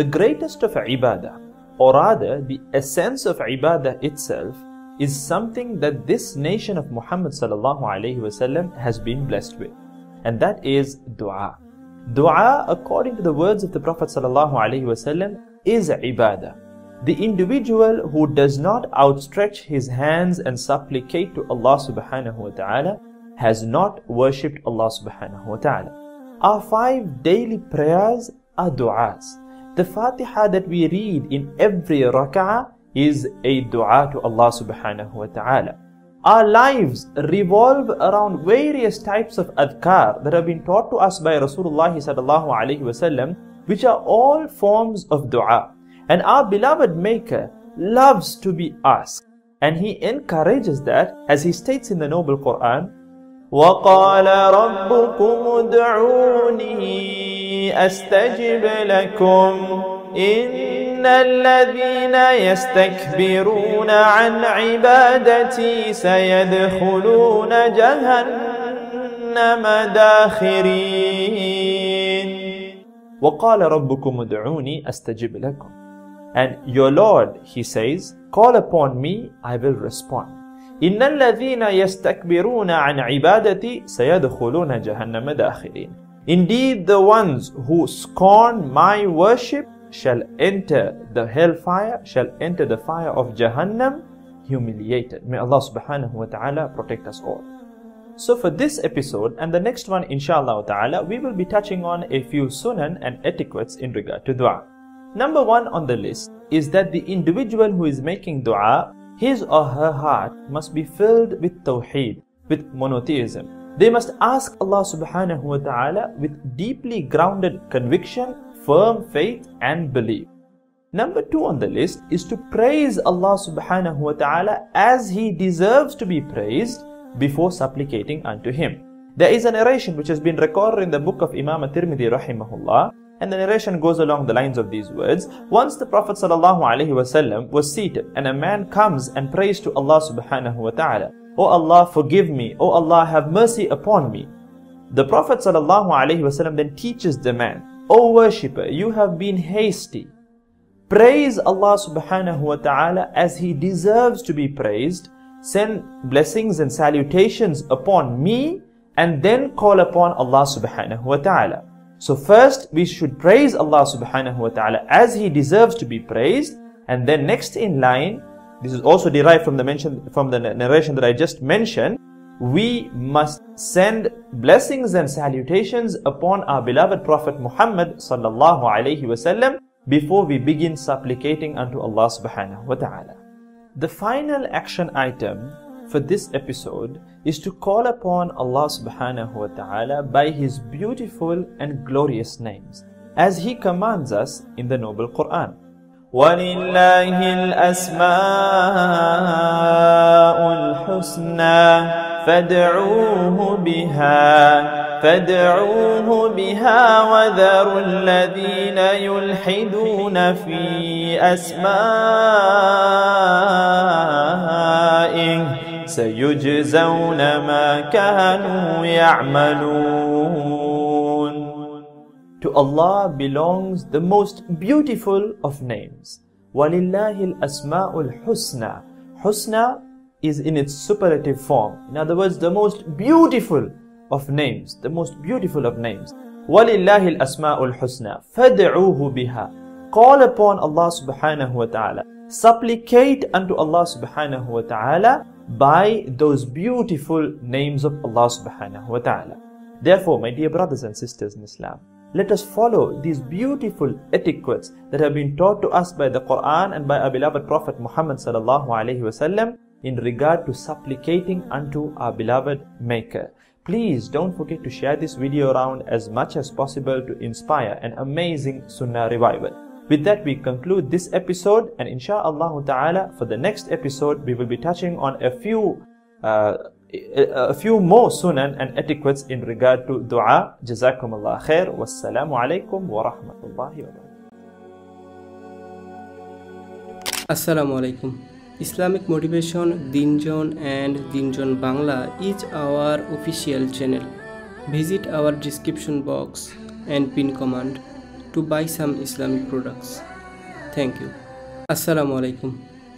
The greatest of ibadah, or rather the essence of ibadah itself, is something that this nation of Muhammad has been blessed with, and that is dua. Dua, according to the words of the Prophet wasallam, is ibadah. The individual who does not outstretch his hands and supplicate to Allah subhanahu wa ta'ala has not worshipped Allah subhanahu wa ta'ala. Our five daily prayers are du'as. The Fatiha that we read in every rak'ah is a dua to Allah subhanahu wa ta'ala. Our lives revolve around various types of adhkar that have been taught to us by Rasulullah sallallahu alaihi wasallam, which are all forms of dua. And our beloved Maker loves to be asked. And He encourages that as He states in the Noble Quran, وقال ربكم ادعوني أستجب لكم إن الذين يستكبرون عن عبادتي سيدخلون جهنم داخرين وقال ربكم ادعوني أستجب لكم And your Lord, he says, call upon me, I will respond. إن الذين يستكبرون عن عبادتي سيدخلون جهنم داخرين. Indeed, the ones who scorn my worship shall enter the hellfire, shall enter the fire of Jahannam humiliated. May Allah subhanahu wa ta'ala protect us all. So for this episode and the next one inshallah ta'ala, we will be touching on a few sunan and etiquettes in regard to dua. Number one on the list is that the individual who is making dua, his or her heart must be filled with tawheed, with monotheism. They must ask Allah subhanahu wa ta'ala with deeply grounded conviction, firm faith and belief. Number two on the list is to praise Allah subhanahu wa ta'ala as He deserves to be praised before supplicating unto Him. There is a narration which has been recorded in the book of Imam at-Tirmidhi rahimahullah and the narration goes along the lines of these words. Once the Prophet ﷺ was seated and a man comes and prays to Allah subhanahu wa ta'ala. O Allah, forgive me. O Allah, have mercy upon me. The Prophet ﷺ then teaches the man, O worshipper, you have been hasty. Praise Allah subhanahu wa ta'ala as He deserves to be praised. Send blessings and salutations upon me and then call upon Allah subhanahu wa ta'ala. So first we should praise Allah subhanahu wa ta'ala as He deserves to be praised and then next in line, this is also derived from the mention from the narration that I just mentioned, we must send blessings and salutations upon our beloved Prophet Muhammad sallallahu alaihi wasallam before we begin supplicating unto Allah subhanahu wa ta'ala. The final action item for this episode is to call upon Allah subhanahu wa ta'ala by His beautiful and glorious names, as He commands us in the Noble Quran. وَلِلَّهِ الْأَسْمَاءُ الْحُسْنَى فَادْعُوهُ بِهَا فَادْعُوهُ بِهَا وَذَرُوا الَّذِينَ يُلْحِدُونَ فِي أَسْمَائِهِ سيجزون ما كانوا يعملون. To Allah belongs the most beautiful of names. وَلِلَّهِ الْأَسْمَاءُ الْحُسْنَى Husna is in its superlative form. In other words, the most beautiful of names. The most beautiful of names. وَلِلَّهِ الْأَسْمَاءُ الْحُسْنَى فَادْعُوهُ بِهَا Call upon Allah subhanahu wa ta'ala. Supplicate unto Allah subhanahu wa ta'ala by those beautiful names of Allah subhanahu wa ta'ala. Therefore, my dear brothers and sisters in Islam, let us follow these beautiful etiquettes that have been taught to us by the Quran and by our beloved Prophet Muhammad sallallahu alaihi wasallam in regard to supplicating unto our beloved Maker. Please don't forget to share this video around as much as possible to inspire an amazing Sunnah revival. With that, we conclude this episode, and insha'Allah ta'ala, for the next episode, we will be touching on a few uh, a few more sunan and etiquettes in regard to dua. Jazakum Allah khair. Wassalamu alaikum wa rahmatullahi wa barakatuh. Assalamu alaikum. Islamic Motivation Deen Zone and Deen Zone Bangla is our official channel. Visit our description box and pin command. to buy some Islamic products. Thank you. Assalamu alaikum.